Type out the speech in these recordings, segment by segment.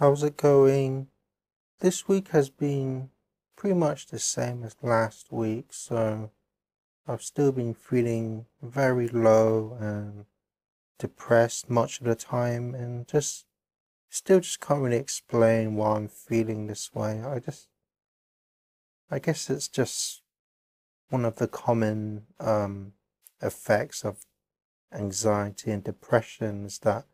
How's it going? This week has been pretty much the same as last week, so I've still been feeling very low and depressed much of the time, and just still just can't really explain why I'm feeling this way. I just, I guess it's just one of the common um, effects of anxiety and depression is that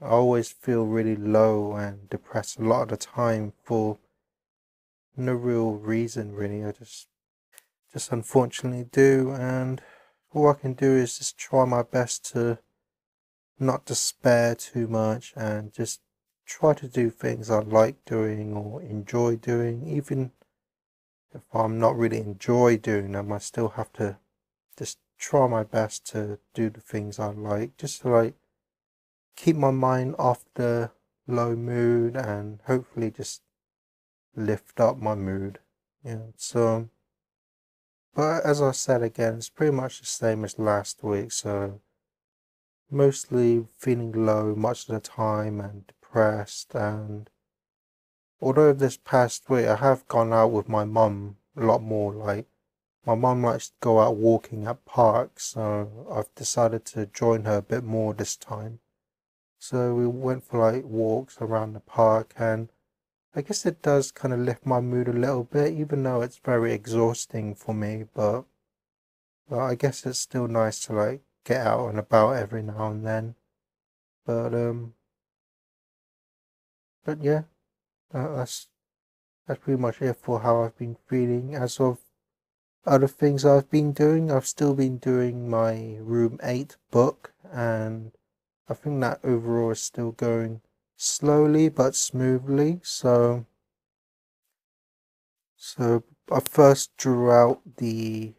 I always feel really low and depressed a lot of the time for no real reason really. I just just unfortunately do and all I can do is just try my best to not despair too much and just try to do things I like doing or enjoy doing even if I'm not really enjoy doing them I still have to just try my best to do the things I like just to like keep my mind off the low mood and hopefully just lift up my mood. Yeah, so, but as I said again, it's pretty much the same as last week. So, mostly feeling low much of the time and depressed. And although this past week I have gone out with my mum a lot more, like my mum likes to go out walking at parks, so I've decided to join her a bit more this time. So we went for like walks around the park and I guess it does kind of lift my mood a little bit, even though it's very exhausting for me, but well, I guess it's still nice to like get out and about every now and then. But um but yeah, that's that's pretty much it for how I've been feeling. As of other things I've been doing, I've still been doing my room eight book and I think that overall is still going slowly but smoothly. So, so I first drew out the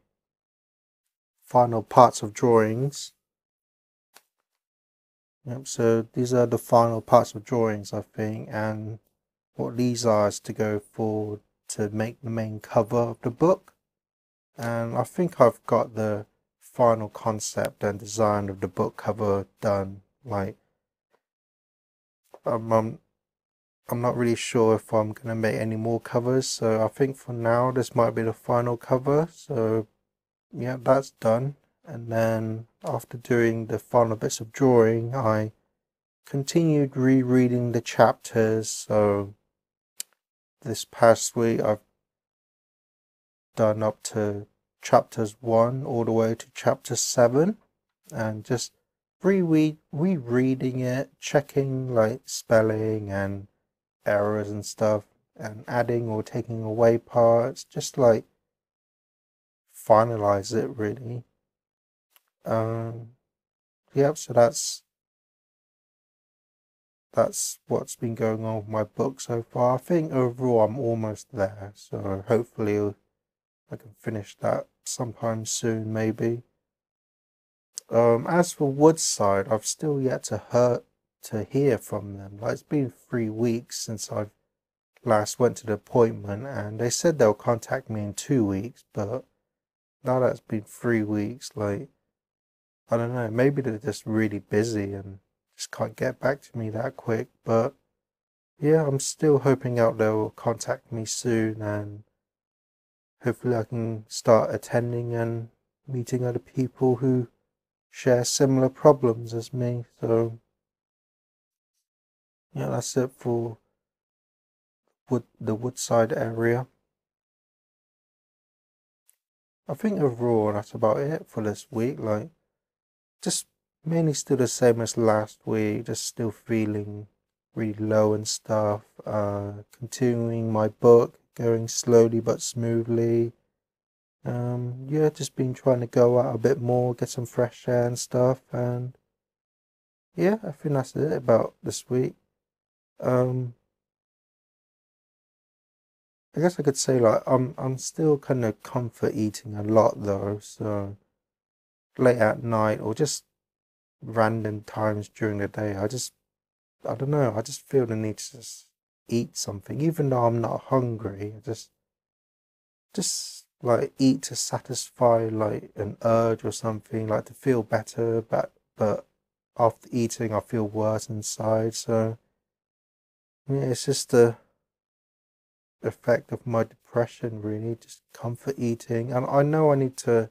final parts of drawings. Yep, so these are the final parts of drawings, I think, and what these are is to go for to make the main cover of the book. And I think I've got the final concept and design of the book cover done like, um, I'm, I'm not really sure if I'm going to make any more covers. So I think for now, this might be the final cover. So yeah, that's done. And then after doing the final bits of drawing, I continued rereading the chapters. So this past week, I've done up to chapters one all the way to chapter seven and just reread rereading it, checking like spelling and errors and stuff, and adding or taking away parts, just like finalize it really. Um, yep. So that's that's what's been going on with my book so far. I think overall I'm almost there, so hopefully I can finish that sometime soon, maybe. Um, as for Woodside, I've still yet to hear to hear from them. Like it's been three weeks since I've last went to the appointment, and they said they'll contact me in two weeks. But now that's been three weeks, like I don't know. Maybe they're just really busy and just can't get back to me that quick. But yeah, I'm still hoping out they'll contact me soon, and hopefully I can start attending and meeting other people who share similar problems as me. So, yeah, that's it for wood, the Woodside area. I think overall that's about it for this week. Like, just mainly still the same as last week. Just still feeling really low and stuff. Uh, continuing my book, going slowly but smoothly. Um, yeah, just been trying to go out a bit more, get some fresh air and stuff, and yeah, I think that's it about this week. Um, I guess I could say like I'm I'm still kind of comfort eating a lot though, so late at night or just random times during the day, I just I don't know, I just feel the need to just eat something, even though I'm not hungry. I just just like eat to satisfy like an urge or something, like to feel better, but but after eating I feel worse inside. So Yeah, it's just the effect of my depression, really. Just comfort eating, and I know I need to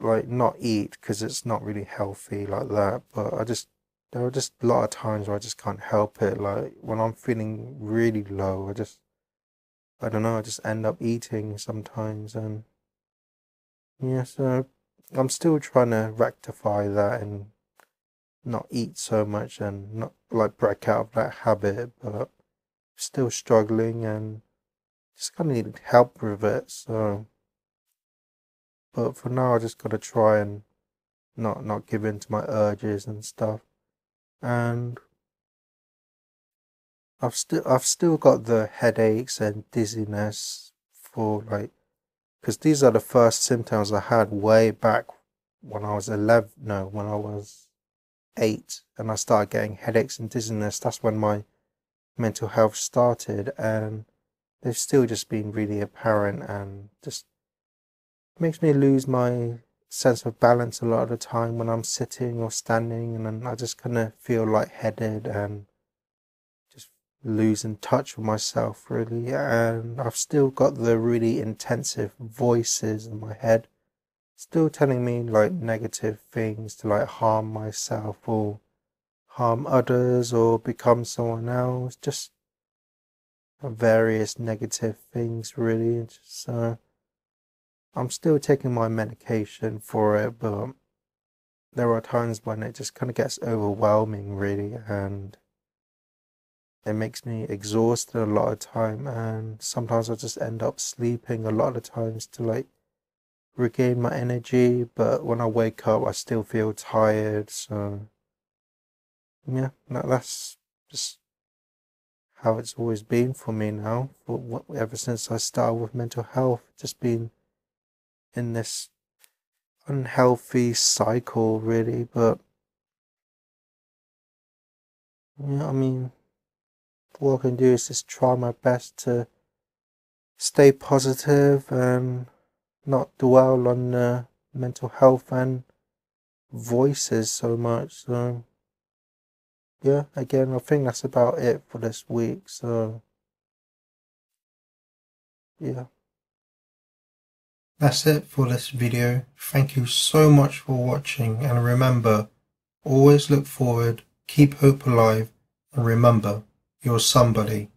like not eat because it's not really healthy like that. But I just there are just a lot of times where I just can't help it. Like when I'm feeling really low, I just I don't know. I just end up eating sometimes, and yeah. So I'm still trying to rectify that and not eat so much and not like break out of that habit, but still struggling and just kind of need help with it. So, but for now, I just got to try and not not give in to my urges and stuff. And I've still I've still got the headaches and dizziness for like because these are the first symptoms I had way back when I was 11 no when I was 8 and I started getting headaches and dizziness. That's when my mental health started and they've still just been really apparent and just makes me lose my sense of balance a lot of the time when I'm sitting or standing and I just kind of feel lightheaded and losing touch with myself really and I've still got the really intrusive voices in my head still telling me like negative things to like harm myself or harm others or become someone else. Just various negative things, really. So uh, I'm still taking my medication for it, but there are times when it just kind of gets overwhelming, really, and it makes me exhausted a lot of time. And sometimes I just end up sleeping a lot of times to like regain my energy. But when I wake up, I still feel tired. So yeah, no, that's just how it's always been for me now. For ever since I started with mental health, just been in this unhealthy cycle, really. But yeah, I mean, what I can do is just try my best to stay positive and not dwell on uh, mental health and voices so much. So yeah, again, I think that's about it for this week. So, yeah. That's it for this video. Thank you so much for watching and remember, always look forward, keep hope alive and remember, you're somebody.